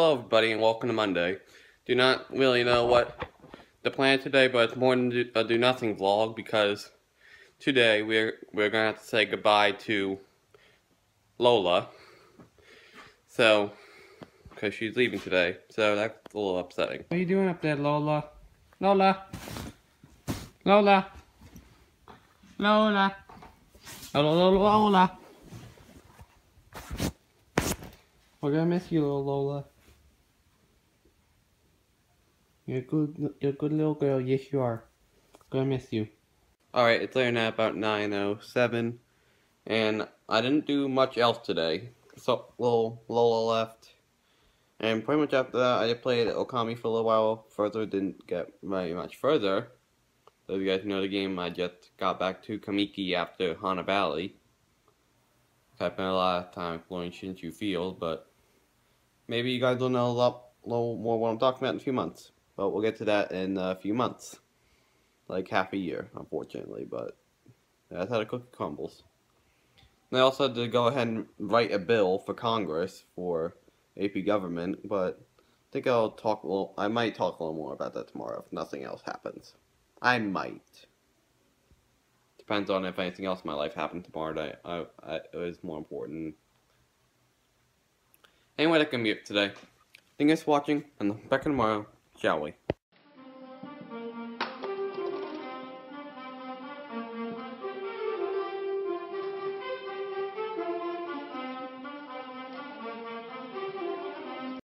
Hello everybody and welcome to Monday. Do not really know what the plan today, but it's more than a do nothing vlog because today we're we're gonna have to say goodbye to Lola. So, because she's leaving today, so that's a little upsetting. What are you doing up there, Lola? Lola? Lola? Lola? Lola, Lola? We're gonna miss you, little Lola. You're a good, you're a good little girl. Yes, you are. Gonna miss you. Alright, it's later now about 9.07, and I didn't do much else today. So, little Lola left, and pretty much after that, I played Okami for a little while further, didn't get very much further. Those you guys know the game, I just got back to Kamiki after Hana Valley. I spent a lot of time exploring Shinshu Field, but maybe you guys will know a lot, a little more what I'm talking about in a few months. But we'll get to that in a few months. Like half a year, unfortunately, but that's how the cookie crumbles. And I also had to go ahead and write a bill for Congress for AP government, but I think I'll talk a little, I might talk a little more about that tomorrow if nothing else happens. I might. Depends on if anything else in my life happened tomorrow that I, I, it was more important. Anyway, that can be it today. Thank you guys for watching, and back tomorrow, shall we?